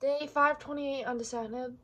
Day 528 undecided.